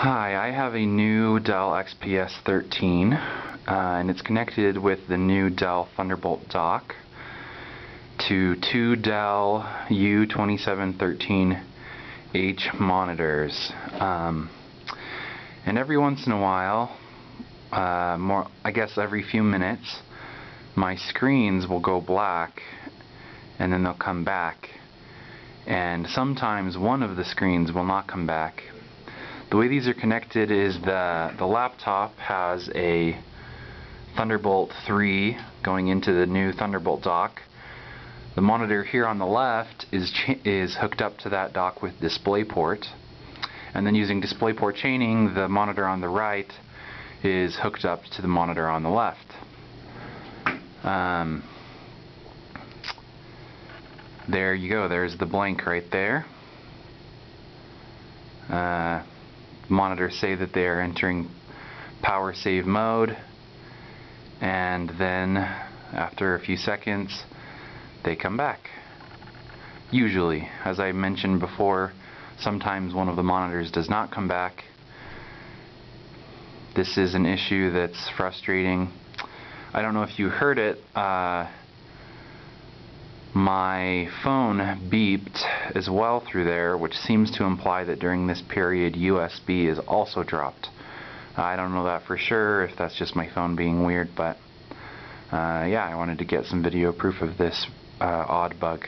Hi, I have a new Dell XPS 13 uh, and it's connected with the new Dell Thunderbolt dock to two Dell U2713H monitors. Um, and every once in a while, uh, more I guess every few minutes, my screens will go black and then they'll come back. And sometimes one of the screens will not come back the way these are connected is the, the laptop has a Thunderbolt 3 going into the new Thunderbolt dock. The monitor here on the left is, is hooked up to that dock with DisplayPort. And then using DisplayPort chaining, the monitor on the right is hooked up to the monitor on the left. Um, there you go, there's the blank right there. Uh, monitors say that they are entering power save mode and then after a few seconds they come back. Usually, as I mentioned before, sometimes one of the monitors does not come back. This is an issue that's frustrating. I don't know if you heard it, uh, my phone beeped as well through there, which seems to imply that during this period USB is also dropped. I don't know that for sure, if that's just my phone being weird, but uh, yeah, I wanted to get some video proof of this uh, odd bug.